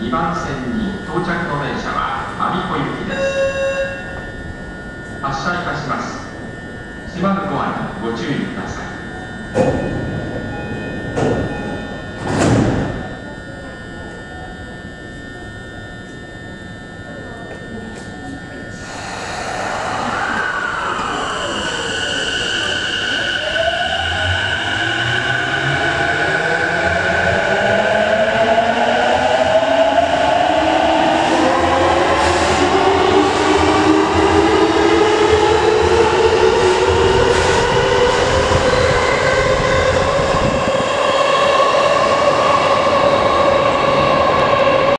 2番線に到着の電車は我孫子行きです。発車いたします。閉まるドアにご注意ください。